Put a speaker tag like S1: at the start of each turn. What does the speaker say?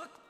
S1: Kalk.